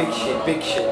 Big shit, big shit.